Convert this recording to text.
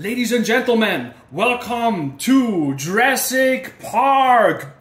Ladies and gentlemen, welcome to Jurassic Park.